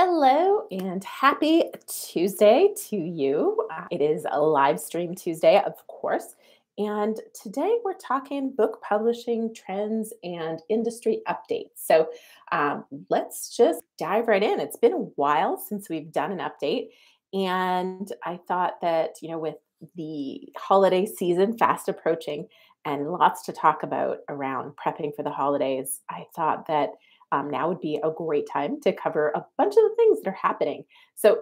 Hello and happy Tuesday to you. Uh, it is a live stream Tuesday, of course. And today we're talking book publishing trends and industry updates. So um, let's just dive right in. It's been a while since we've done an update. And I thought that, you know, with the holiday season fast approaching and lots to talk about around prepping for the holidays, I thought that um, now would be a great time to cover a bunch of the things that are happening. So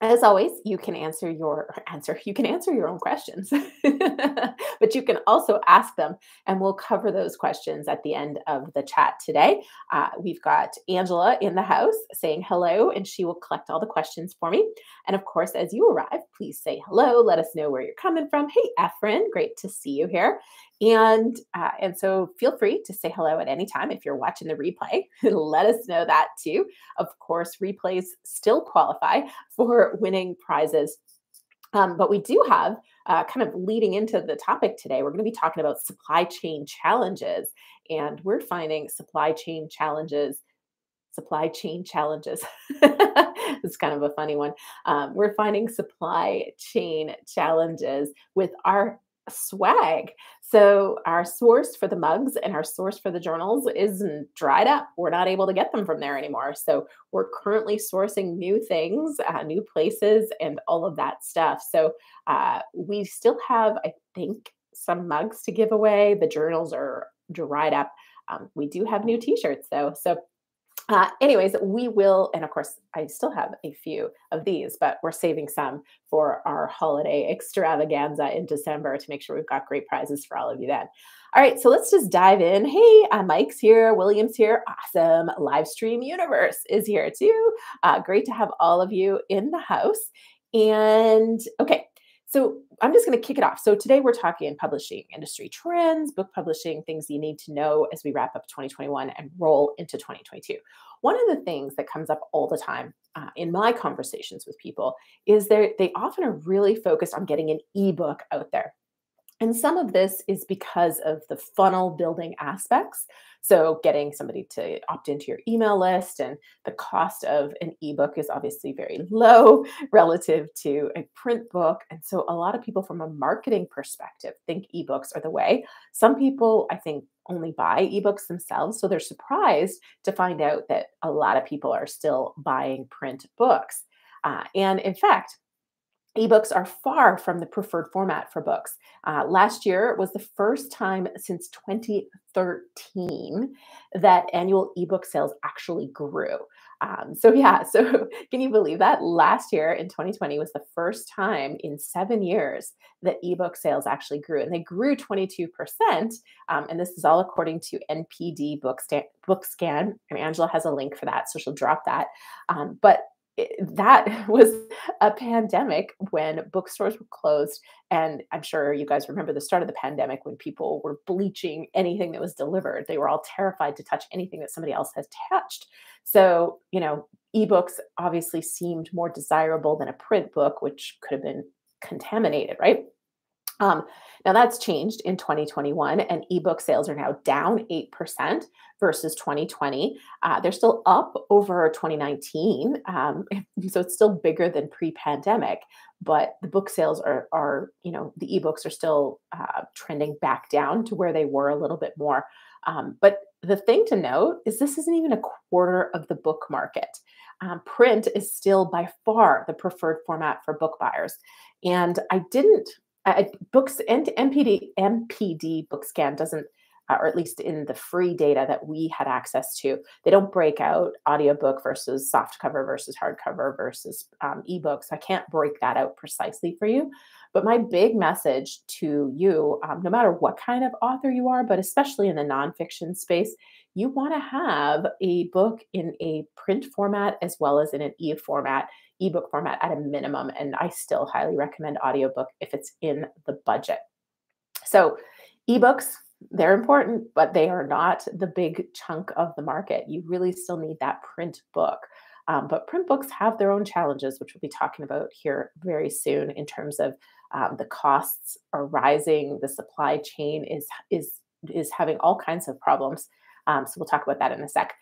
as always, you can answer your answer. You can answer your own questions, but you can also ask them, and we'll cover those questions at the end of the chat today. Uh, we've got Angela in the house saying hello, and she will collect all the questions for me. And of course, as you arrive, please say hello. Let us know where you're coming from. Hey, Efren, great to see you here. And uh, and so feel free to say hello at any time if you're watching the replay. Let us know that too. Of course, replays still qualify for winning prizes. Um, but we do have uh, kind of leading into the topic today. We're going to be talking about supply chain challenges, and we're finding supply chain challenges supply chain challenges. it's kind of a funny one. Um, we're finding supply chain challenges with our swag. So our source for the mugs and our source for the journals is dried up. We're not able to get them from there anymore. So we're currently sourcing new things, uh, new places, and all of that stuff. So uh, we still have, I think, some mugs to give away. The journals are dried up. Um, we do have new T-shirts though. So uh, anyways, we will, and of course, I still have a few of these, but we're saving some for our holiday extravaganza in December to make sure we've got great prizes for all of you then. All right, so let's just dive in. Hey, uh, Mike's here, William's here. Awesome. Live stream universe is here too. Uh, great to have all of you in the house. And okay, so I'm just going to kick it off. So today we're talking publishing industry trends, book publishing, things you need to know as we wrap up 2021 and roll into 2022. One of the things that comes up all the time uh, in my conversations with people is they they often are really focused on getting an ebook out there. And some of this is because of the funnel building aspects. So, getting somebody to opt into your email list and the cost of an ebook is obviously very low relative to a print book. And so, a lot of people, from a marketing perspective, think ebooks are the way. Some people, I think, only buy ebooks themselves. So, they're surprised to find out that a lot of people are still buying print books. Uh, and in fact, ebooks are far from the preferred format for books. Uh, last year was the first time since 2013 that annual ebook sales actually grew. Um, so, yeah, so can you believe that? Last year in 2020 was the first time in seven years that ebook sales actually grew, and they grew 22%. Um, and this is all according to NPD Book, Bookscan. And Angela has a link for that, so she'll drop that. Um, but that was a pandemic when bookstores were closed. And I'm sure you guys remember the start of the pandemic when people were bleaching anything that was delivered. They were all terrified to touch anything that somebody else has touched. So, you know, ebooks obviously seemed more desirable than a print book, which could have been contaminated, right? Um, now that's changed in 2021, and ebook sales are now down 8% versus 2020. Uh, they're still up over 2019, um, so it's still bigger than pre-pandemic. But the book sales are, are you know, the ebooks are still uh, trending back down to where they were a little bit more. Um, but the thing to note is this isn't even a quarter of the book market. Um, print is still by far the preferred format for book buyers. And I didn't uh, books and MPD NPD Bookscan doesn't uh, or at least in the free data that we had access to they don't break out audiobook versus soft cover versus hardcover versus um, ebooks. I can't break that out precisely for you but my big message to you um, no matter what kind of author you are but especially in the nonfiction space you want to have a book in a print format as well as in an e format ebook format at a minimum. And I still highly recommend audiobook if it's in the budget. So, ebooks, they're important, but they are not the big chunk of the market. You really still need that print book. Um, but print books have their own challenges, which we'll be talking about here very soon in terms of um, the costs are rising, the supply chain is is is having all kinds of problems. Um, so we'll talk about that in a sec.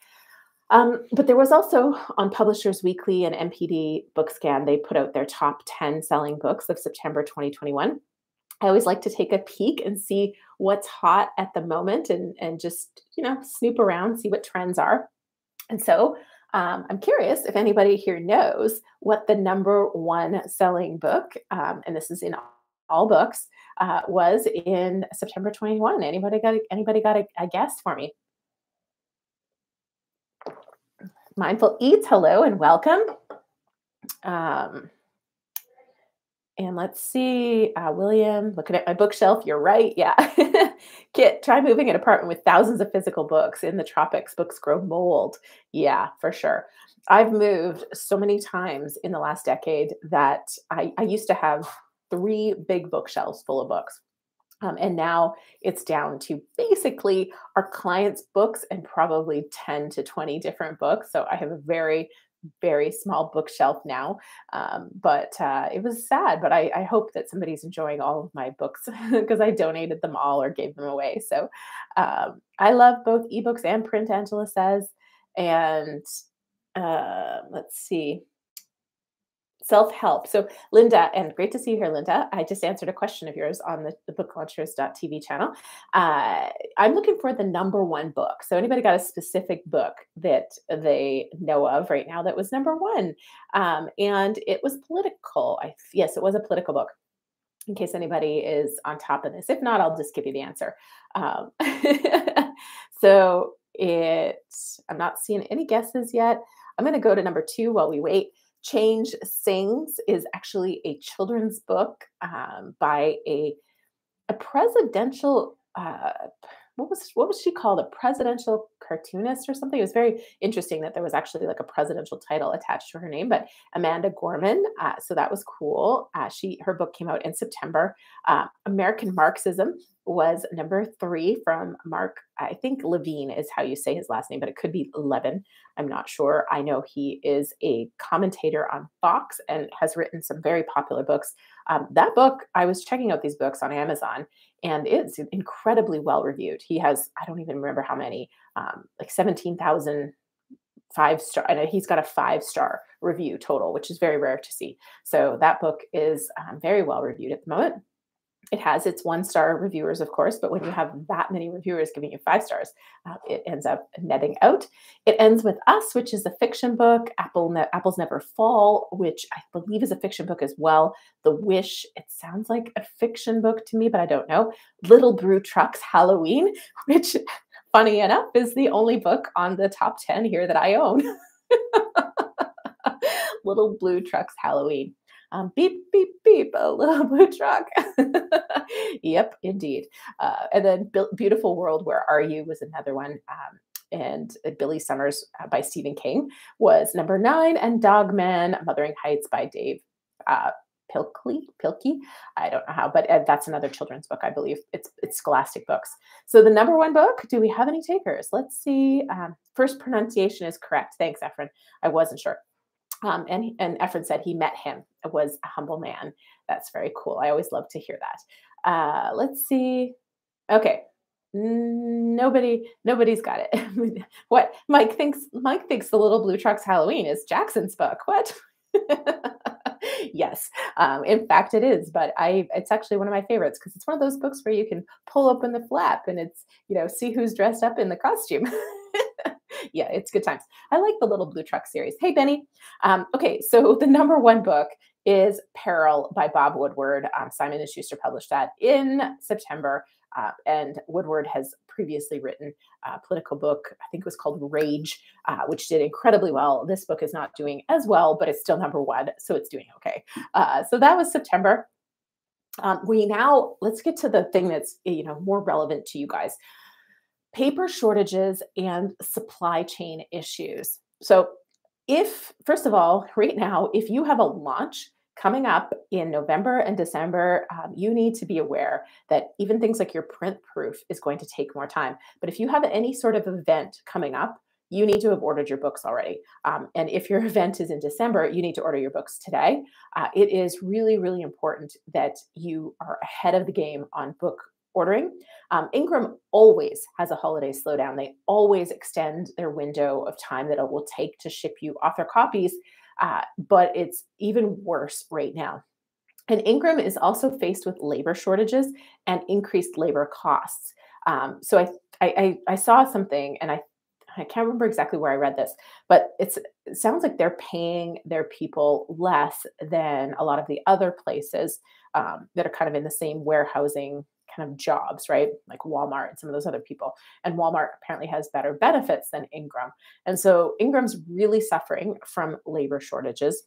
Um, but there was also on Publishers Weekly and NPD Bookscan, they put out their top 10 selling books of September 2021. I always like to take a peek and see what's hot at the moment and, and just, you know, snoop around, see what trends are. And so um, I'm curious if anybody here knows what the number one selling book, um, and this is in all books, uh, was in September 21. Anybody got anybody got a, a guess for me? Mindful Eats, hello and welcome. Um, and let's see, uh, William, looking at my bookshelf, you're right. Yeah. Kit, try moving an apartment with thousands of physical books. In the tropics, books grow mold. Yeah, for sure. I've moved so many times in the last decade that I, I used to have three big bookshelves full of books. Um, and now it's down to basically our clients' books and probably 10 to 20 different books. So I have a very very small bookshelf now. Um, but uh, it was sad, but I, I, hope that somebody's enjoying all of my books because I donated them all or gave them away. So um, I love both ebooks and print, Angela says. And uh, let's see self help. So, Linda, and great to see you here, Linda. I just answered a question of yours on the, the booklaunchers.tv channel. Uh, I'm looking for the number one book. So, anybody got a specific book that they know of right now that was number one? Um, and it was political. I, yes, it was a political book. In case anybody is on top of this. If not, I'll just give you the answer. Um, so, it, I'm not seeing any guesses yet. I'm going to go to number two while we wait. Change Sings is actually a children's book um, by a a presidential uh, what was what was she called a presidential cartoonist or something it was very interesting that there was actually like a presidential title attached to her name but amanda gorman uh, so that was cool uh, she her book came out in september uh, american marxism was number three from Mark, I think Levine is how you say his last name, but it could be Levin. I'm not sure. I know he is a commentator on Fox and has written some very popular books. Um, that book, I was checking out these books on Amazon and it's incredibly well reviewed. He has, I don't even remember how many, um, like 17,000 five star and he's got a five star review total which is very rare to see so that book is um, very well reviewed at the moment it has its one star reviewers, of course, but when you have that many reviewers giving you five stars, uh, it ends up netting out. It ends with Us, which is a fiction book. Apple ne- Apples Never Fall, which I believe is a fiction book as well. The Wish, it sounds like a fiction book to me, but I don't know. Little Blue Trucks Halloween, which, funny enough, is the only book on the top 10 here that I own. Little Blue Trucks Halloween um, beep, beep, beep, a little blue truck. yep, indeed. Uh, and then Beautiful World, Where Are You was another one. Um, and uh, Billy Summers uh, by Stephen King was number nine, and Dogman, Mothering Heights by Dave uh, Pilkey. Pilkey, I don't know how, but uh, that's another children's book, I believe. It's it's Scholastic Books. So the number one book. Do we have any takers? Let's see. Um, first pronunciation is correct. Thanks, Efren. I wasn't sure. Um, and and Efren said he met him was a humble man. That's very cool. I always love to hear that. Uh, let's see. Okay, nobody nobody's got it. what Mike thinks Mike thinks the Little Blue Trucks Halloween is Jackson's book. What? yes, um, in fact it is. But I it's actually one of my favorites because it's one of those books where you can pull open the flap and it's you know see who's dressed up in the costume. yeah, it's good times. I like the Little Blue Truck series. Hey, Benny. Um, okay, so the number one book is Peril by Bob Woodward. Um, Simon and Schuster published that in September, uh, and Woodward has previously written a political book. I think it was called Rage, uh, which did incredibly well. This book is not doing as well, but it's still number one, so it's doing okay. Uh, so that was September. Um, we now let's get to the thing that's you know more relevant to you guys paper shortages and supply chain issues. So, if, first of all, right now, if you have a launch coming up in November and December, um, you need to be aware that even things like your print proof is going to take more time. But if you have any sort of event coming up, you need to have ordered your books already. Um, and if your event is in December, you need to order your books today. Uh, it is really, really important that you are ahead of the game on book ordering. Um, Ingram always has a holiday slowdown. They always extend their window of time that it will take to ship you author copies, uh, but it's even worse right now. And Ingram is also faced with labor shortages and increased labor costs. Um, so I, I, I saw something, and I I can't remember exactly where I read this, but it sounds like they're paying their people less than a lot of the other places um, that are kind of in the same warehousing kind of jobs, right? Like Walmart and some of those other people. And Walmart apparently has better benefits than Ingram. And so Ingram's really suffering from labor shortages.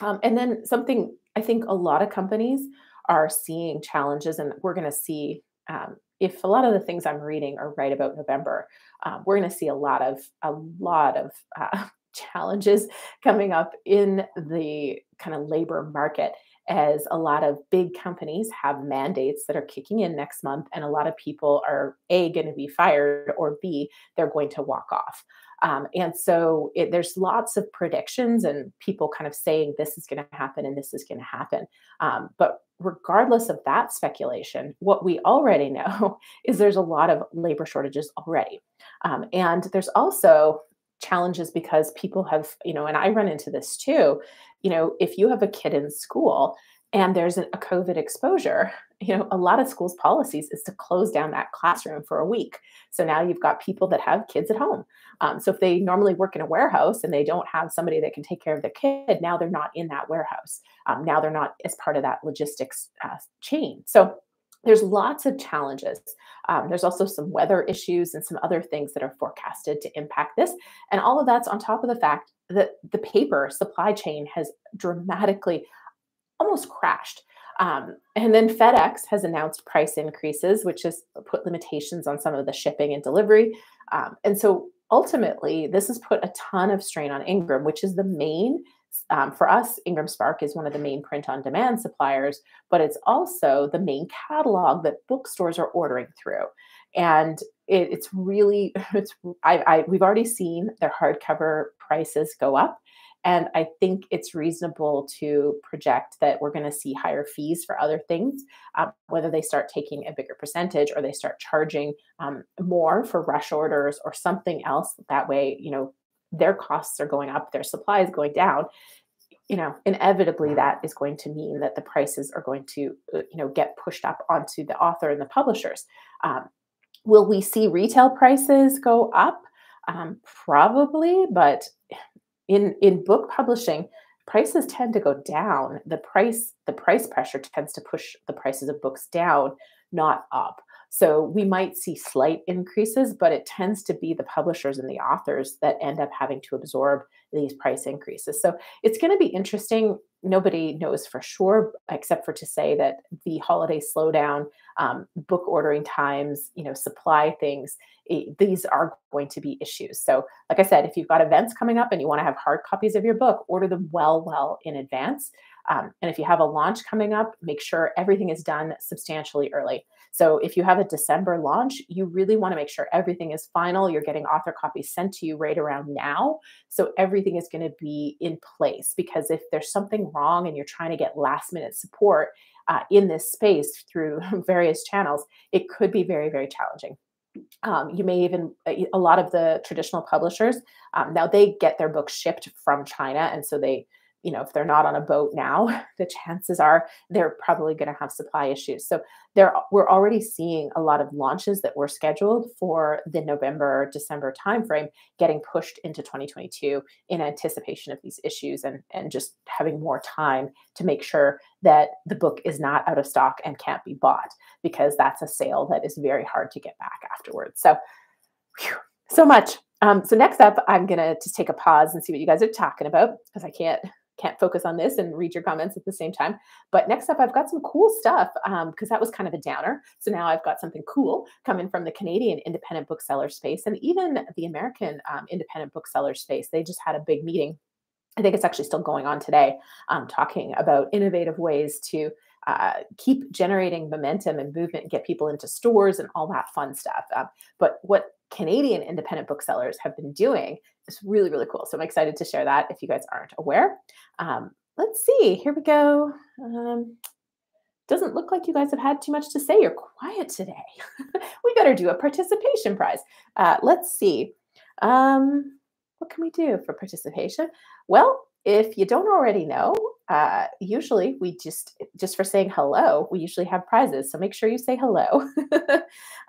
Um, and then something I think a lot of companies are seeing challenges, and we're going to see um, if a lot of the things I'm reading are right about November, um, we're going to see a lot of a lot of uh, challenges coming up in the kind of labor market as a lot of big companies have mandates that are kicking in next month and a lot of people are a going to be fired or b they're going to walk off um, and so it, there's lots of predictions and people kind of saying this is going to happen and this is going to happen um, but regardless of that speculation, what we already know is there's a lot of labor shortages already. Um, and there's also challenges because people have, you know, and I run into this too. You know, if you have a kid in school and there's a COVID exposure, you know, a lot of schools' policies is to close down that classroom for a week. So now you've got people that have kids at home. Um, so if they normally work in a warehouse and they don't have somebody that can take care of their kid, now they're not in that warehouse. Um, now they're not as part of that logistics uh, chain. So there's lots of challenges. Um, there's also some weather issues and some other things that are forecasted to impact this. And all of that's on top of the fact that the paper supply chain has dramatically almost crashed. Um, and then FedEx has announced price increases, which has put limitations on some of the shipping and delivery. Um, and so ultimately, this has put a ton of strain on Ingram, which is the main. Um, for us, Ingram Spark is one of the main print on demand suppliers, but it's also the main catalog that bookstores are ordering through. And it, it's really, it's I, I, we've already seen their hardcover prices go up. And I think it's reasonable to project that we're going to see higher fees for other things, um, whether they start taking a bigger percentage or they start charging um, more for rush orders or something else. That way, you know, their costs are going up, their supply is going down. You know, inevitably that is going to mean that the prices are going to, uh, you know, get pushed up onto the author and the publishers. Um, will we see retail prices go up? Um, probably, but in in book publishing prices tend to go down the price the price pressure tends to push the prices of books down not up so we might see slight increases but it tends to be the publishers and the authors that end up having to absorb these price increases. So it's going to be interesting. Nobody knows for sure except for to say that the holiday slowdown um, book ordering times you know supply things it, these are going to be issues. So like i said if you've got events coming up and you want to have hard copies of your book order them well well in advance. Um, and if you have a launch coming up make sure everything is done substantially early so if you have a December launch, you really want to make sure everything is final. You're getting author copies sent to you right around now. So everything is going to be in place because if there's something wrong and you're trying to get last minute support uh, in this space through various channels, it could be very, very challenging. Um, you may even a lot of the traditional publishers um, now they get their books shipped from China, and so they you know if they're not on a boat now the chances are they're probably going to have supply issues. So there we're already seeing a lot of launches that were scheduled for the november december timeframe getting pushed into 2022 in anticipation of these issues and and just having more time to make sure that the book is not out of stock and can't be bought because that's a sale that is very hard to get back afterwards. So whew, so much. Um, so next up, I'm gonna just take a pause and see what you guys are talking about because I can't can't focus on this and read your comments at the same time. But next up, I've got some cool stuff because um, that was kind of a downer. So now I've got something cool coming from the Canadian independent bookseller space and even the American um, independent bookseller space. They just had a big meeting. I think it's actually still going on today, um, talking about innovative ways to uh, keep generating momentum and movement and get people into stores and all that fun stuff. Uh, but what Canadian independent booksellers have been doing is really, really cool. So I'm excited to share that if you guys aren't aware. Um, let's see, here we go. Um, doesn't look like you guys have had too much to say. You're quiet today. we better do a participation prize. Uh, let's see. Um, what can we do for participation? Well, if you don't already know, uh, usually we just just for saying hello, we usually have prizes. So make sure you say hello.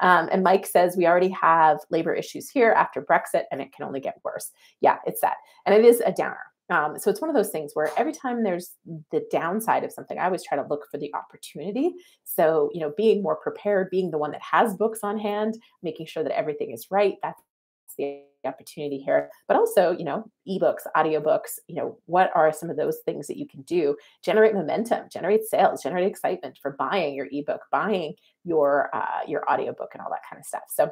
um, and Mike says we already have labor issues here after Brexit, and it can only get worse. Yeah, it's that, and it is a downer. Um, so it's one of those things where every time there's the downside of something, I always try to look for the opportunity. So, you know, being more prepared, being the one that has books on hand, making sure that everything is right, that's the opportunity here. But also, you know, ebooks, audiobooks, you know, what are some of those things that you can do? Generate momentum, generate sales, generate excitement for buying your ebook, buying your uh, your audiobook and all that kind of stuff. So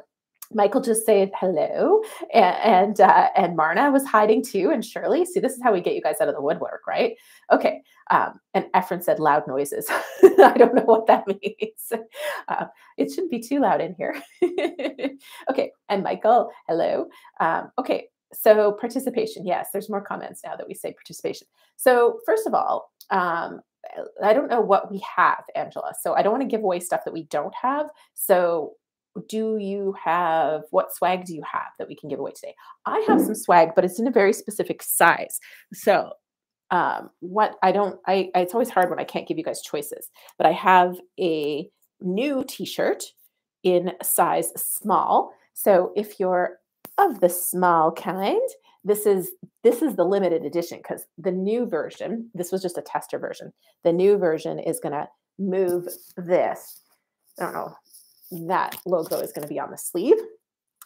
Michael just said hello, and and, uh, and Marna was hiding too, and Shirley. See, this is how we get you guys out of the woodwork, right? Okay. Um, and Efren said loud noises. I don't know what that means. Uh, it shouldn't be too loud in here. okay. And Michael, hello. Um, okay. So participation, yes. There's more comments now that we say participation. So first of all, um, I don't know what we have, Angela. So I don't want to give away stuff that we don't have. So do you have what swag do you have that we can give away today? I have some swag but it's in a very specific size. So um, what i don't I, I it's always hard when i can't give you guys choices but i have a new t-shirt in size small. So if you're of the small kind this is this is the limited edition because the new version this was just a tester version the new version is going to move this. I don't know that logo is going to be on the sleeve.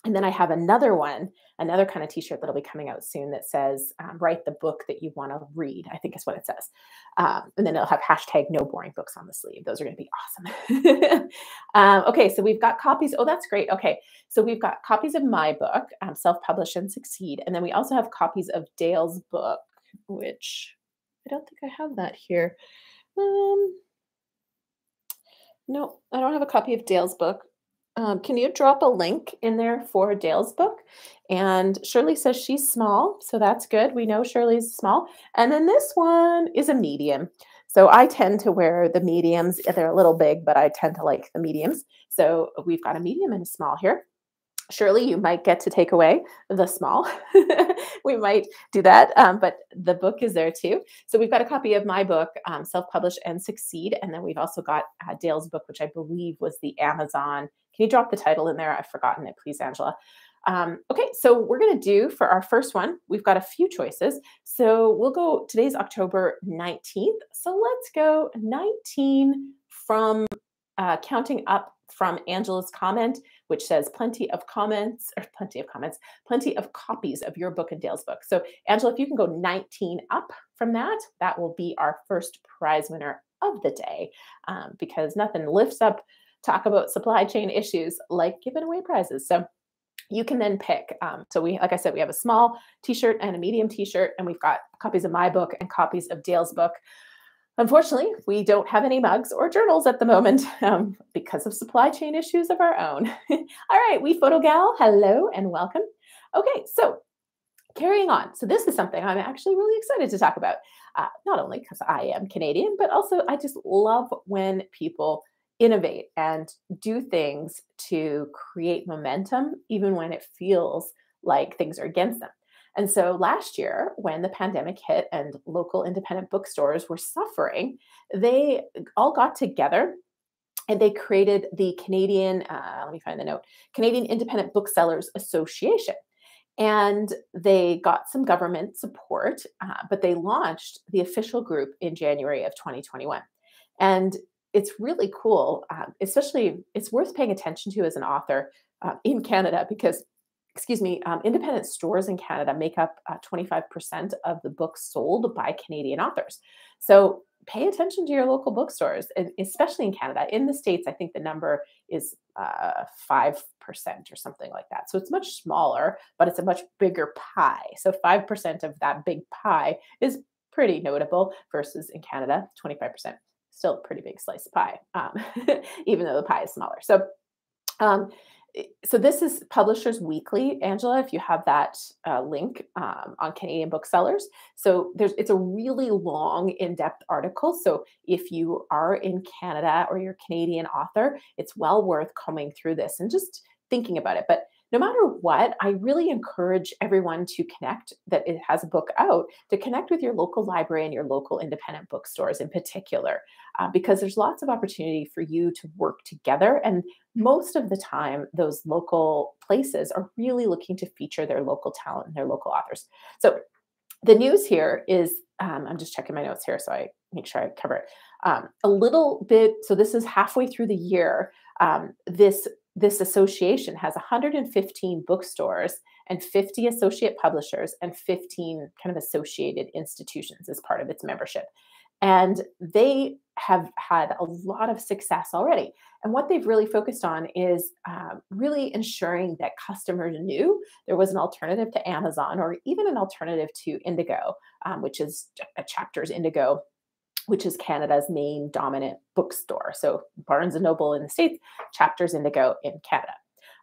And then I have another one, another kind of t-shirt that'll be coming out soon that says, um, write the book that you want to read, I think is what it says. Um, and then it'll have hashtag no boring books on the sleeve. Those are going to be awesome. um, okay, so we've got copies. Oh, that's great. Okay, so we've got copies of my book, um, Self-Publish and Succeed. And then we also have copies of Dale's book, which I don't think I have that here. Um, no, I don't have a copy of Dale's book. Um, can you drop a link in there for Dale's book? And Shirley says she's small, so that's good. We know Shirley's small. And then this one is a medium. So I tend to wear the mediums. They're a little big, but I tend to like the mediums. So we've got a medium and a small here. Surely you might get to take away the small. we might do that, um, but the book is there too. So we've got a copy of my book, um, Self Publish and Succeed. And then we've also got uh, Dale's book, which I believe was the Amazon. Can you drop the title in there? I've forgotten it, please, Angela. Um, okay, so we're going to do for our first one, we've got a few choices. So we'll go, today's October 19th. So let's go 19 from uh, counting up from Angela's comment, which says plenty of comments or plenty of comments, plenty of copies of your book and Dale's book. So, Angela, if you can go 19 up from that, that will be our first prize winner of the day um, because nothing lifts up talk about supply chain issues like giving away prizes. So, you can then pick. Um, so we, like I said, we have a small T-shirt and a medium T-shirt, and we've got copies of my book and copies of Dale's book. Unfortunately, we don't have any mugs or journals at the moment um, because of supply chain issues of our own. All right, we photo gal, hello and welcome. Okay, so carrying on. So this is something I'm actually really excited to talk about. Uh, not only because I am Canadian, but also I just love when people innovate and do things to create momentum, even when it feels like things are against them. And so last year, when the pandemic hit and local independent bookstores were suffering, they all got together and they created the Canadian, uh, let me find the note, Canadian Independent Booksellers Association. And they got some government support, uh, but they launched the official group in January of 2021. And it's really cool, uh, especially it's worth paying attention to as an author uh, in Canada because excuse me, um, independent stores in Canada make up uh, 25% of the books sold by Canadian authors. So pay attention to your local bookstores, especially in Canada. In the States, I think the number is uh, 5% or something like that. So it's much smaller, but it's a much bigger pie. So 5% of that big pie is pretty notable versus in Canada, 25%. Still a pretty big slice of pie, um, even though the pie is smaller. So um, so this is Publishers Weekly, Angela. If you have that uh, link um, on Canadian booksellers, so there's it's a really long, in-depth article. So if you are in Canada or you're a Canadian author, it's well worth combing through this and just thinking about it. But no matter what, I really encourage everyone to connect that it has a book out to connect with your local library and your local independent bookstores in particular, uh, because there's lots of opportunity for you to work together. And most of the time, those local places are really looking to feature their local talent and their local authors. So the news here is um, I'm just checking my notes here so I make sure I cover it. Um, a little bit, so this is halfway through the year. Um, this this association has 115 bookstores and 50 associate publishers and 15 kind of associated institutions as part of its membership. And they have had a lot of success already. And what they've really focused on is uh, really ensuring that customers knew there was an alternative to Amazon or even an alternative to Indigo, um, which is a Chapters Indigo which is Canada's main dominant bookstore. So Barnes and Noble in the States, Chapters Indigo in Canada.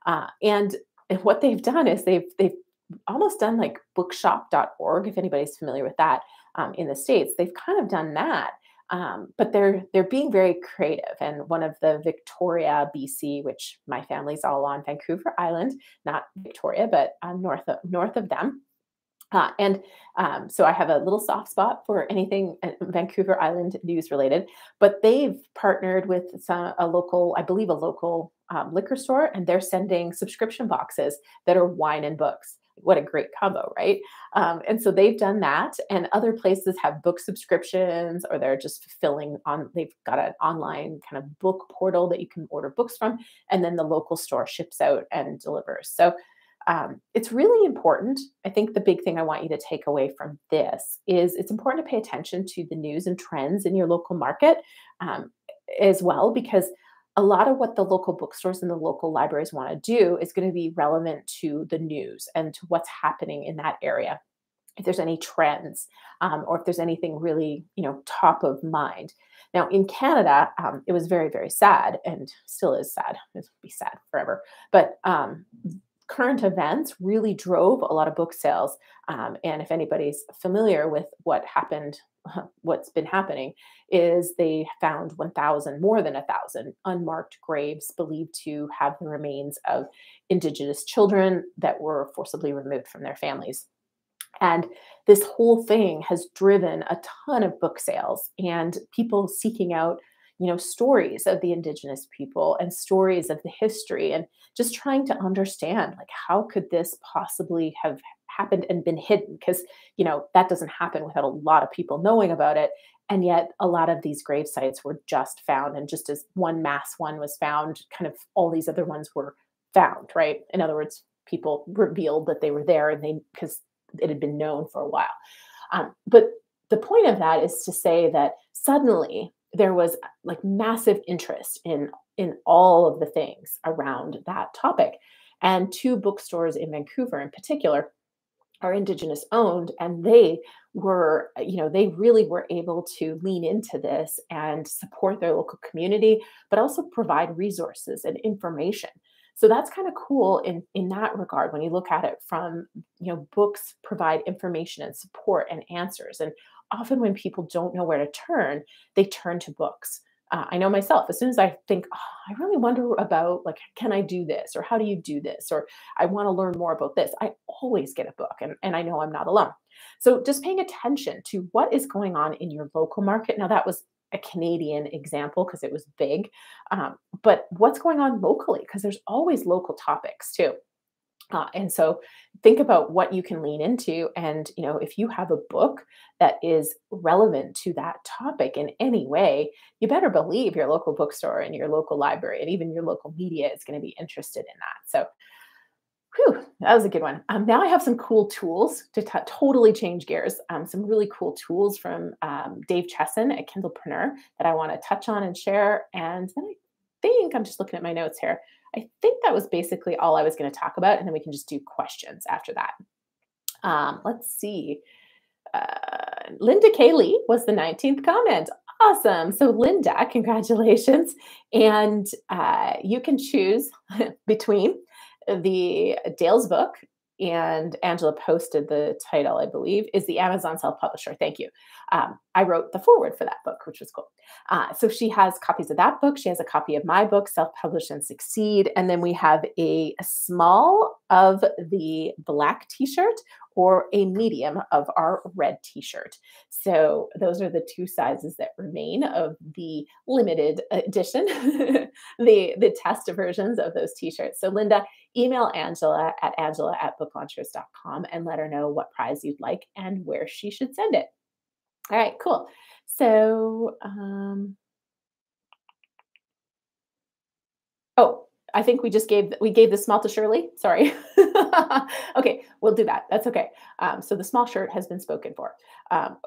Uh, and what they've done is they've they've almost done like bookshop.org, if anybody's familiar with that um, in the States. They've kind of done that. Um, but they're they're being very creative and one of the victoria bc which my family's all on vancouver island not victoria but uh, north of north of them uh, and um, so I have a little soft spot for anything uh, Vancouver Island news related. But they've partnered with some, a local, I believe, a local um, liquor store, and they're sending subscription boxes that are wine and books. What a great combo, right? Um, and so they've done that, and other places have book subscriptions, or they're just fulfilling on. They've got an online kind of book portal that you can order books from, and then the local store ships out and delivers. So um, it's really important. I think the big thing I want you to take away from this is it's important to pay attention to the news and trends in your local market um, as well, because a lot of what the local bookstores and the local libraries want to do is going to be relevant to the news and to what's happening in that area. If there's any trends um, or if there's anything really, you know, top of mind. Now, in Canada, um, it was very, very sad and still is sad. It'll be sad forever. But um, current events really drove a lot of book sales. Um, and if anybody's familiar with what happened, what's been happening is they found 1,000, more than a thousand unmarked graves believed to have the remains of Indigenous children that were forcibly removed from their families. And this whole thing has driven a ton of book sales and people seeking out you know stories of the indigenous people and stories of the history and just trying to understand like how could this possibly have happened and been hidden? Because you know that doesn't happen without a lot of people knowing about it. And yet a lot of these grave sites were just found and just as one mass one was found kind of all these other ones were found right? In other words people revealed that they were there and they because it had been known for a while. Um, but the point of that is to say that suddenly there was uh, like massive interest in in all of the things around that topic. And two bookstores in vancouver in particular are indigenous owned and they were uh, you know they really were able to lean into this and support their local community but also provide resources and information. So that's kind of cool in in that regard when you look at it from you know books provide information and support and answers. And often when people don't know where to turn, they turn to books. Uh, I know myself, as soon as I think, oh, I really wonder about, like, can I do this? Or how do you do this? Or I want to learn more about this. I always get a book, and, and I know I'm not alone. So just paying attention to what is going on in your local market. Now, that was a Canadian example because it was big, um, but what's going on locally? Because there's always local topics too. Uh, and so think about what you can lean into. And, you know, if you have a book that is relevant to that topic in any way, you better believe your local bookstore and your local library and even your local media is going to be interested in that. So, whew, that was a good one. Um, now I have some cool tools to t- totally change gears. Um, some really cool tools from um, Dave Chesson at Kindlepreneur that I want to touch on and share. And then I think I'm just looking at my notes here. I think that was basically all I was going to talk about. And then we can just do questions after that. Um, let's see. Uh, Linda Kaylee was the 19th comment. Awesome. So, Linda, congratulations. And uh, you can choose between the Dale's book and Angela posted the title, I believe, is the Amazon Self Publisher. Thank you. Um, I wrote the foreword for that book, which was cool. Uh, so she has copies of that book. She has a copy of my book, Self Publish and Succeed. And then we have a, a small of the black t shirt or a medium of our red t shirt. So those are the two sizes that remain of the limited edition, the, the test versions of those t shirts. So, Linda, email Angela at angela at booklaunchers.com and let her know what prize you'd like and where she should send it. All right, cool. So, um, oh, I think we just gave we gave the small to Shirley. Sorry. okay, we'll do that. That's okay. Um, so the small shirt has been spoken for. Um,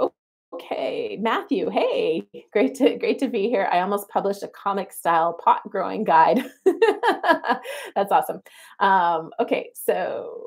okay, Matthew. Hey, great to great to be here. I almost published a comic style pot growing guide. That's awesome. Um, okay, so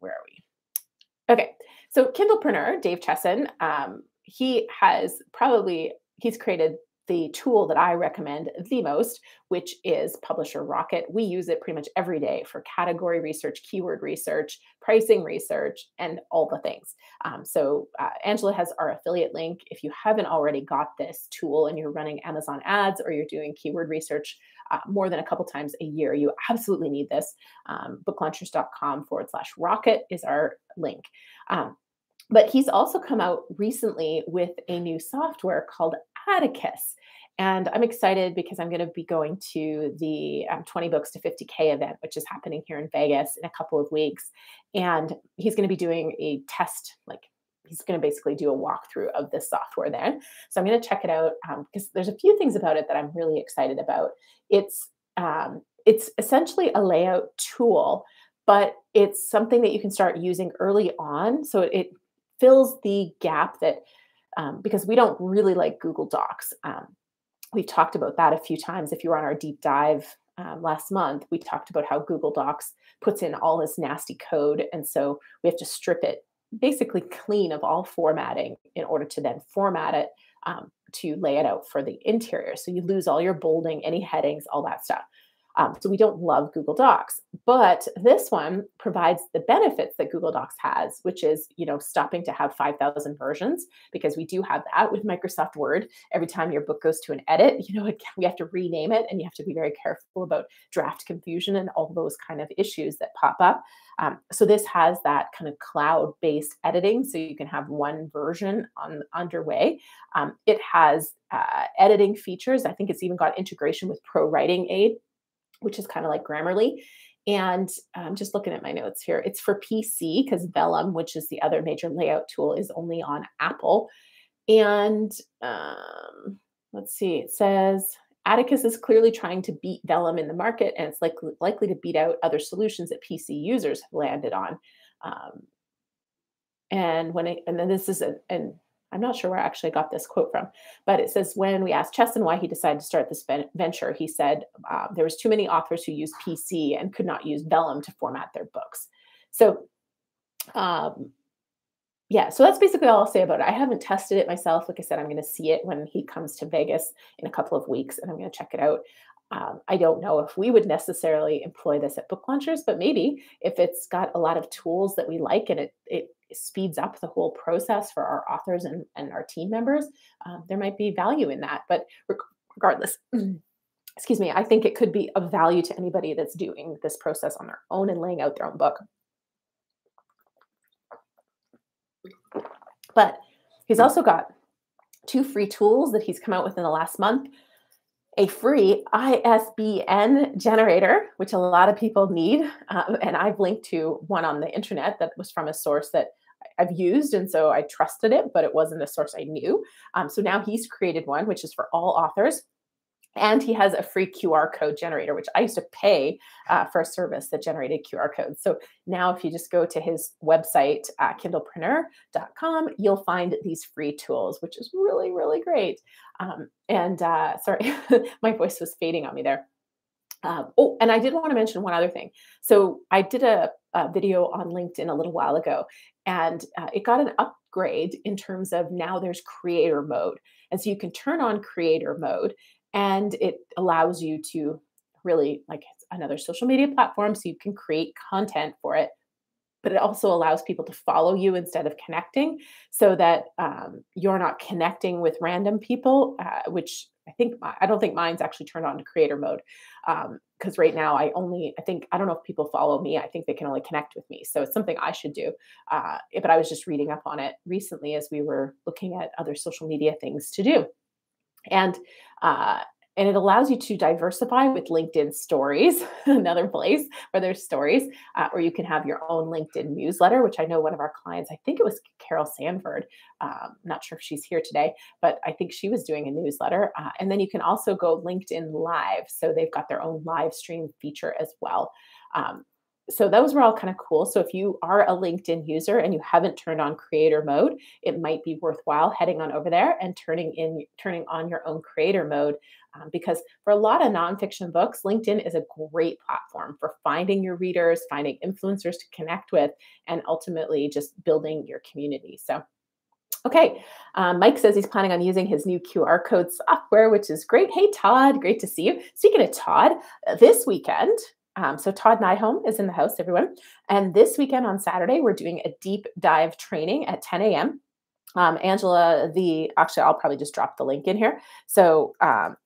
where are we? Okay, so Kindlepreneur Dave Chesson. Um, he has probably he's created the tool that I recommend the most, which is Publisher Rocket. We use it pretty much every day for category research, keyword research, pricing research, and all the things. Um, so, uh, Angela has our affiliate link. If you haven't already got this tool and you're running Amazon ads or you're doing keyword research uh, more than a couple times a year, you absolutely need this. Um, booklaunchers.com forward slash rocket is our link. Um, but he's also come out recently with a new software called Atticus. And I'm excited because I'm going to be going to the um, 20 Books to 50K event, which is happening here in Vegas in a couple of weeks. And he's going to be doing a test, like he's going to basically do a walkthrough of this software there. So I'm going to check it out because um, there's a few things about it that I'm really excited about. It's um, it's essentially a layout tool, but it's something that you can start using early on. So it fills the gap that um, because we don't really like Google Docs. Um, we've talked about that a few times. If you were on our deep dive um, last month, we talked about how Google Docs puts in all this nasty code. And so we have to strip it basically clean of all formatting in order to then format it um, to lay it out for the interior. So you lose all your bolding, any headings, all that stuff. Um, so we don't love Google Docs, but this one provides the benefits that Google Docs has, which is you know stopping to have 5,000 versions because we do have that with Microsoft Word. Every time your book goes to an edit, you know it, we have to rename it, and you have to be very careful about draft confusion and all those kind of issues that pop up. Um, so this has that kind of cloud-based editing, so you can have one version on underway. Um, it has uh, editing features. I think it's even got integration with Pro Writing Aid which is kind of like Grammarly. And I'm just looking at my notes here. It's for PC because Vellum, which is the other major layout tool, is only on Apple. And um, let's see, it says Atticus is clearly trying to beat Vellum in the market, and it's likely, likely to beat out other solutions that PC users have landed on. Um, and when it, and then this is a, an I'm not sure where I actually got this quote from, but it says when we asked Chesson why he decided to start this venture, he said uh, there was too many authors who used PC and could not use Vellum to format their books. So, um, yeah, so that's basically all I'll say about it. I haven't tested it myself. Like I said, I'm going to see it when he comes to Vegas in a couple of weeks, and I'm going to check it out. Um, I don't know if we would necessarily employ this at book launchers, but maybe if it's got a lot of tools that we like and it it speeds up the whole process for our authors and, and our team members, um, there might be value in that. But regardless, excuse me, I think it could be of value to anybody that's doing this process on their own and laying out their own book. But he's also got two free tools that he's come out with in the last month a free ISBN generator, which a lot of people need. Um, and I've linked to one on the internet that was from a source that I've used. And so I trusted it, but it wasn't a source I knew. Um, so now he's created one, which is for all authors. And he has a free QR code generator, which I used to pay uh, for a service that generated QR codes. So now, if you just go to his website, uh, kindlepreneur.com, you'll find these free tools, which is really, really great. Um, and uh, sorry, my voice was fading on me there. Um, oh, and I did want to mention one other thing. So I did a, a video on LinkedIn a little while ago, and uh, it got an upgrade in terms of now there's creator mode. And so you can turn on creator mode, and it allows you to really like another social media platform so you can create content for it but it also allows people to follow you instead of connecting so that um, you're not connecting with random people uh, which i think i don't think mine's actually turned on to creator mode because um, right now i only i think i don't know if people follow me i think they can only connect with me so it's something i should do uh, but i was just reading up on it recently as we were looking at other social media things to do and uh, and it allows you to diversify with LinkedIn stories, another place where there's stories, uh, or you can have your own LinkedIn newsletter, which I know one of our clients, I think it was Carol Sanford, um, not sure if she's here today, but I think she was doing a newsletter. Uh, and then you can also go LinkedIn Live. So they've got their own live stream feature as well. Um, so those were all kind of cool. So if you are a LinkedIn user and you haven't turned on creator mode, it might be worthwhile heading on over there and turning in turning on your own creator mode um, because for a lot of nonfiction books, LinkedIn is a great platform for finding your readers, finding influencers to connect with, and ultimately just building your community. So Okay, um, Mike says he's planning on using his new QR code software, which is great. Hey, Todd, great to see you. Speaking of Todd, this weekend, um, so Todd Nyholm is in the house, everyone. And this weekend on Saturday, we're doing a deep dive training at 10 a.m. Um, Angela, the actually, I'll probably just drop the link in here. So um,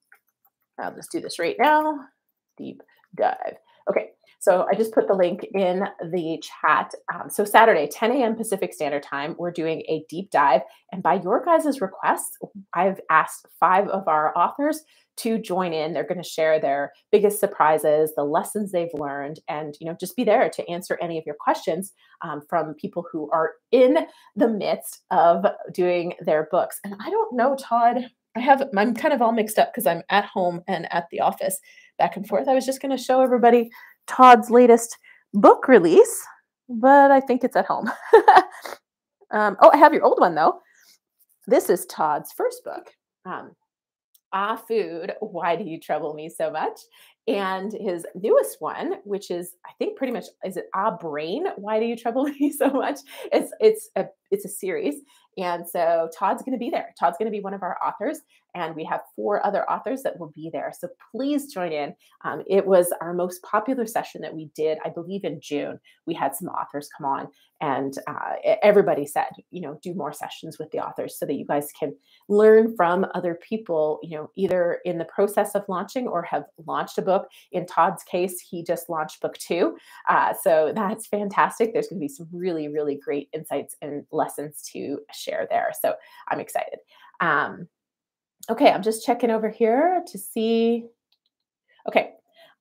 I'll just do this right now. Deep dive. Okay, so I just put the link in the chat. Um, so Saturday, 10 a.m. Pacific Standard Time, we're doing a deep dive. And by your guys' request, I've asked five of our authors to join in. They're going to share their biggest surprises, the lessons they've learned, and you know just be there to answer any of your questions um, from people who are in the midst of doing their books. And I don't know, Todd. I have I'm kind of all mixed up because I'm at home and at the office back and forth. I was just going to show everybody Todd's latest book release, but I think it's at home. um, oh, I have your old one though. This is Todd's first book. Um, ah, food. Why do you trouble me so much? And his newest one, which is I think pretty much is it Ah Brain? Why do you trouble me so much? It's it's a it's a series, and so Todd's going to be there. Todd's going to be one of our authors, and we have four other authors that will be there. So please join in. Um, it was our most popular session that we did, I believe, in June. We had some authors come on, and uh, everybody said, you know, do more sessions with the authors so that you guys can learn from other people, you know, either in the process of launching or have launched a book. In Todd's case, he just launched book two. Uh, so that's fantastic. There's going to be some really, really great insights and lessons to share there. So I'm excited. Um, okay, I'm just checking over here to see. Okay,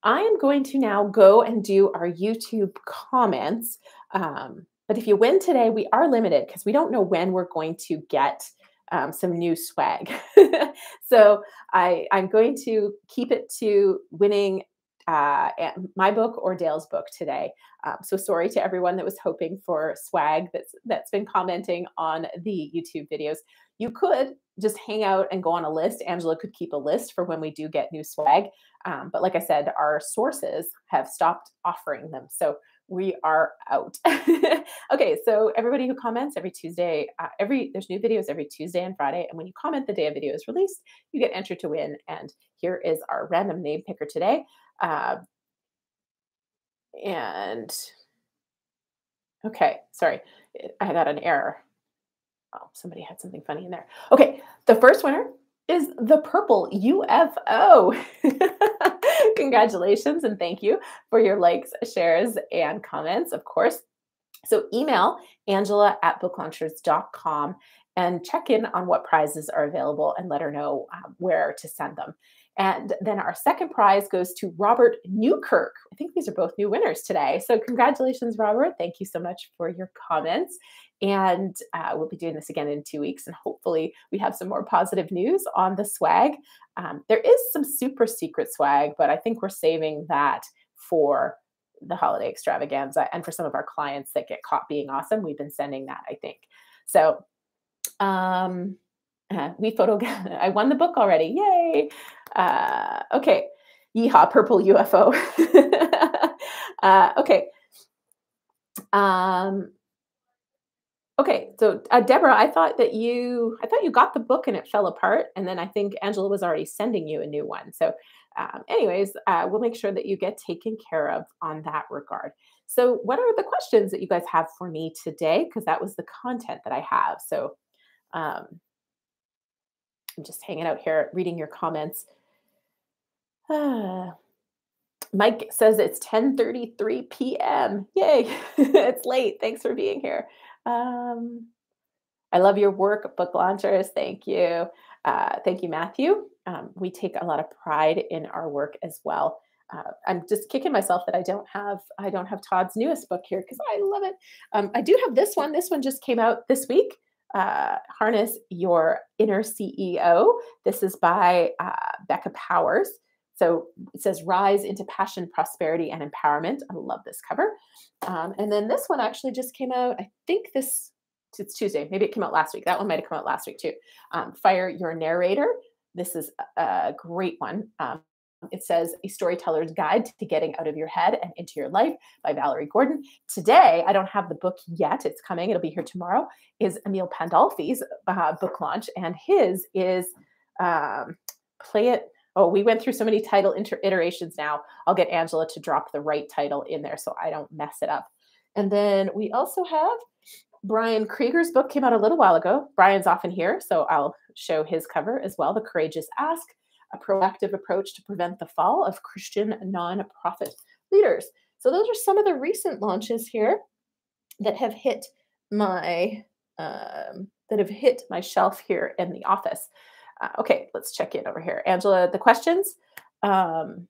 I am going to now go and do our YouTube comments. Um, but if you win today, we are limited because we don't know when we're going to get um, some new swag. so I, I'm going to keep it to winning uh, my book or Dale's book today. Um, so sorry to everyone that was hoping for swag that's that's been commenting on the YouTube videos. You could just hang out and go on a list. Angela could keep a list for when we do get new swag. Um, but like I said, our sources have stopped offering them. So we are out. okay, so everybody who comments every Tuesday, uh, every there's new videos every Tuesday and Friday, and when you comment the day a video is released, you get entered to win. And here is our random name picker today. Uh, and okay, sorry, I got an error. Oh, somebody had something funny in there. Okay, the first winner is the purple UFO. Congratulations and thank you for your likes, shares, and comments, of course. So email angela at booklaunchers.com and check in on what prizes are available and let her know um, where to send them. And then our second prize goes to Robert Newkirk. I think these are both new winners today. So, congratulations, Robert. Thank you so much for your comments. And uh, we'll be doing this again in two weeks. And hopefully, we have some more positive news on the swag. Um, there is some super secret swag, but I think we're saving that for the holiday extravaganza and for some of our clients that get caught being awesome. We've been sending that, I think. So, um, uh, we photo. I won the book already. Yay! Uh, okay. Yeehaw, purple UFO. uh, okay. Um, okay, so uh, Deborah, I thought that you, I thought you got the book and it fell apart, and then I think Angela was already sending you a new one. So, um, anyways, uh, we'll make sure that you get taken care of on that regard. So, what are the questions that you guys have for me today? Because that was the content that I have. So, um, I'm just hanging out here reading your comments. Mike says it's 10:33 p.m. Yay! it's late. Thanks for being here. Um, I love your work, book launchers. Thank you. Uh, thank you, Matthew. Um, we take a lot of pride in our work as well uh, I'm just kicking myself that I don't have I don't have Todd's newest book here because I love it. Um, I do have this one. This one just came out this week. Uh, Harness Your Inner CEO. This is by uh, Becca Powers. So it says Rise into Passion, Prosperity, and Empowerment. I love this cover. Um, and then this one actually just came out. I think this it's Tuesday. Maybe it came out last week. That one might have come out last week too. Um, Fire Your Narrator. This is a great one. Um, it says A Storyteller's Guide to Getting Out of Your Head and Into Your Life by Valerie Gordon. Today, I don't have the book yet. It's coming. It'll be here tomorrow. Is Emil Pandolfi's uh, book launch, and his is um, Play It. Oh, we went through so many title inter- iterations now. I'll get Angela to drop the right title in there so I don't mess it up. And then we also have Brian Krieger's book came out a little while ago. Brian's often here, so I'll show his cover as well. The Courageous Ask a proactive approach to prevent the fall of Christian nonprofit leaders. So those are some of the recent launches here that have hit my um, that have hit my shelf here in the office. Uh, okay, let's check in over here. Angela, the questions. Um,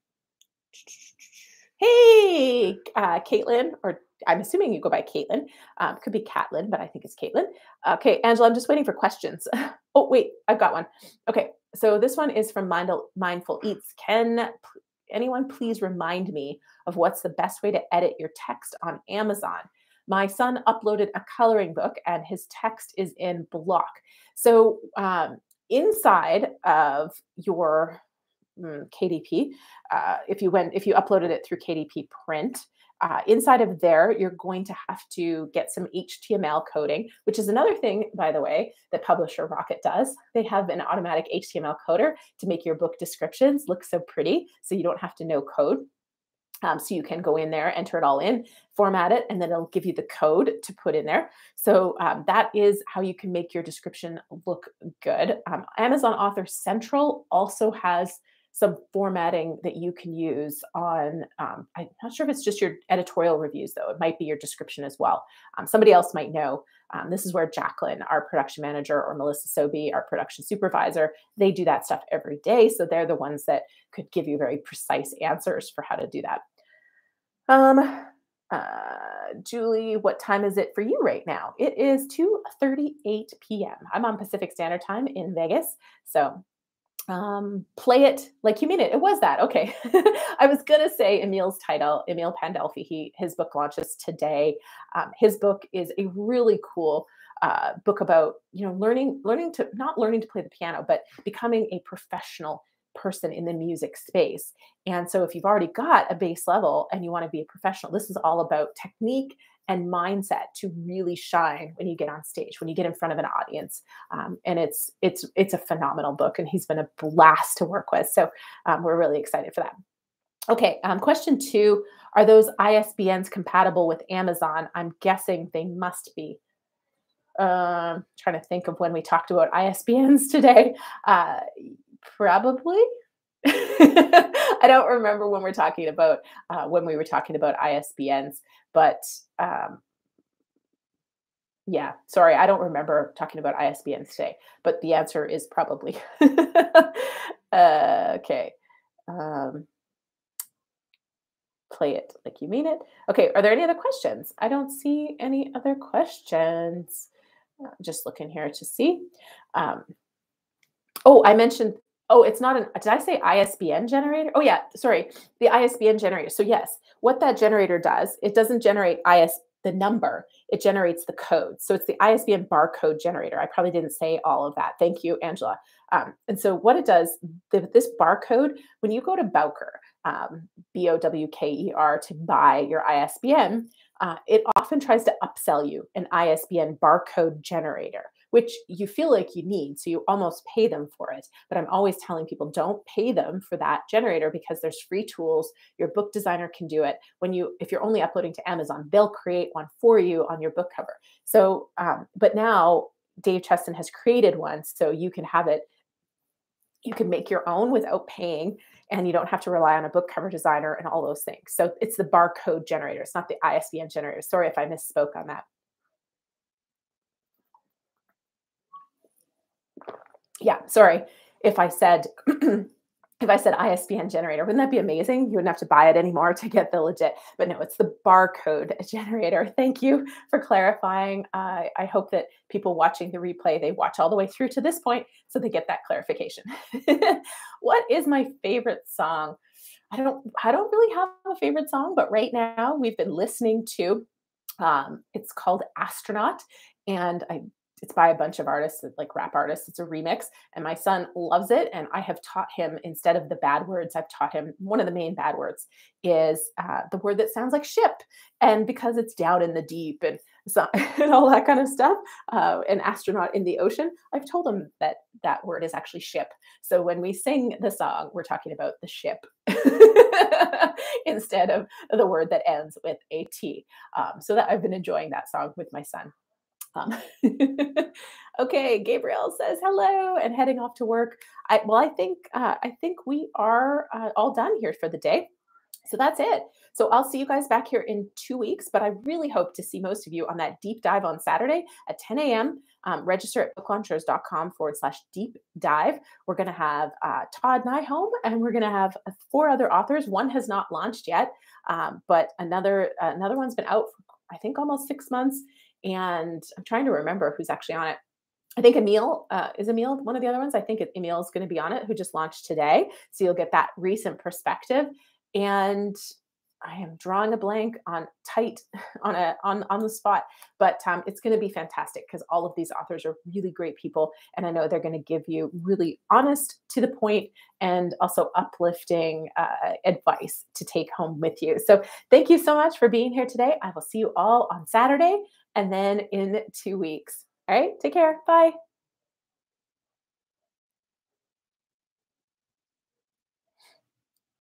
hey, uh, Caitlin, or I'm assuming you go by Caitlin. Um, could be Catlin, but I think it's Caitlin. Okay, Angela, I'm just waiting for questions. oh, wait, I've got one. Okay, so this one is from Mindful Eats. Can anyone please remind me of what's the best way to edit your text on Amazon? My son uploaded a coloring book and his text is in block. So um, inside of your mm, KDP, uh, if you went if you uploaded it through KDP Print, uh, inside of there, you're going to have to get some HTML coding, which is another thing, by the way, that Publisher Rocket does. They have an automatic HTML coder to make your book descriptions look so pretty, so you don't have to know code. Um, so you can go in there, enter it all in, format it, and then it'll give you the code to put in there. So um, that is how you can make your description look good. Um, Amazon Author Central also has some formatting that you can use on um, i'm not sure if it's just your editorial reviews though it might be your description as well um, somebody else might know um, this is where jacqueline our production manager or melissa sobey our production supervisor they do that stuff every day so they're the ones that could give you very precise answers for how to do that um uh, Julie, what time is it for you right now? It is 2:38 p.m. I'm on Pacific Standard Time in Vegas. So um, play it like you mean it. It was that. Okay. I was going to say Emil's title, Emil Pandolfi, he, his book launches today. Um, his book is a really cool uh, book about, you know, learning, learning to, not learning to play the piano, but becoming a professional person in the music space. And so if you've already got a base level and you want to be a professional, this is all about technique and mindset to really shine when you get on stage when you get in front of an audience. Um, and it's it's it's a phenomenal book and he's been a blast to work with. So um, we're really excited for that. Okay um, question two are those isbns compatible with amazon? I'm guessing they must be. Um, trying to think of when we talked about isbns today. Uh, probably I don't remember when we're talking about uh, when we were talking about ISBNs, but um, yeah, sorry, I don't remember talking about ISBNs today, but the answer is probably. uh, okay. Um, play it like you mean it. Okay, are there any other questions? I don't see any other questions. Uh, just looking here to see. Um, oh, I mentioned Oh, it's not an, did I say ISBN generator? Oh, yeah, sorry, the ISBN generator. So, yes, what that generator does, it doesn't generate IS, the number, it generates the code. So, it's the ISBN barcode generator. I probably didn't say all of that. Thank you, Angela. Um, and so, what it does, the, this barcode, when you go to Bowker, um, B O W K E R to buy your ISBN, uh, it often tries to upsell you an ISBN barcode generator, which you feel like you need. So you almost pay them for it. But I'm always telling people don't pay them for that generator because there's free tools. Your book designer can do it. When you, if you're only uploading to Amazon, they'll create one for you on your book cover. So, um, but now Dave Chesson has created one so you can have it you can make your own without paying and you don't have to rely on a book cover designer and all those things. So it's the barcode generator. It's not the ISBN generator. Sorry if I misspoke on that. Yeah, sorry if I said if I said ISBN generator, wouldn't that be amazing? You wouldn't have to buy it anymore to get the legit. But no, it's the barcode generator. Thank you for clarifying. Uh, I hope that people watching the replay they watch all the way through to this point so they get that clarification. what is my favorite song? I don't. I don't really have a favorite song, but right now we've been listening to. Um, it's called Astronaut, and I it's by a bunch of artists like rap artists it's a remix and my son loves it and i have taught him instead of the bad words i've taught him one of the main bad words is uh, the word that sounds like ship and because it's down in the deep and, so, and all that kind of stuff uh, an astronaut in the ocean i've told him that that word is actually ship. So when we sing the song we're talking about the ship instead of the word that ends with a t. Um, so that i've been enjoying that song with my son okay, Gabriel says hello and heading off to work. I, well, I think uh, I think we are uh, all done here for the day. So that's it. So I'll see you guys back here in two weeks, but I really hope to see most of you on that deep dive on Saturday at 10 a.m. Um, register at booklaunchers.com forward slash deep dive. We're going to have uh, Todd Nyholm and we're going to have uh, four other authors. One has not launched yet, um, but another uh, another one's been out for I think almost six months and I'm trying to remember who's actually on it. I think Emil uh, is Emil one of the other ones. I think Emil is going to be on it, who just launched today. So you'll get that recent perspective. And I am drawing a blank on tight on a on on the spot, but um, it's going to be fantastic because all of these authors are really great people, and I know they're going to give you really honest, to the point, and also uplifting uh, advice to take home with you. So thank you so much for being here today. I will see you all on Saturday and then in two weeks. All right, take care. Bye.